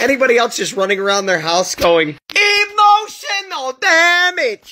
Anybody else just running around their house going, emotional damage?